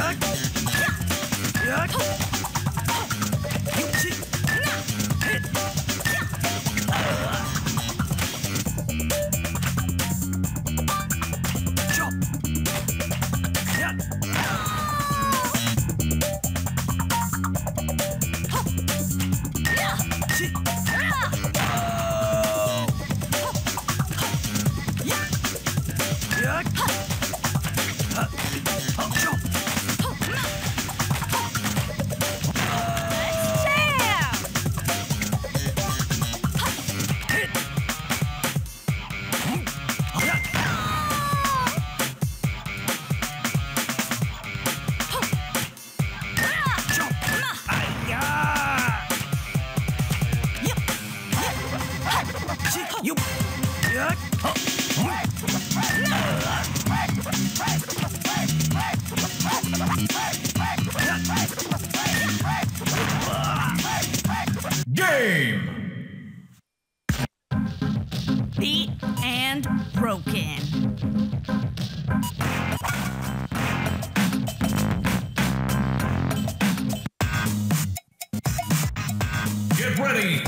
Huh. game! Beat and broken. Get ready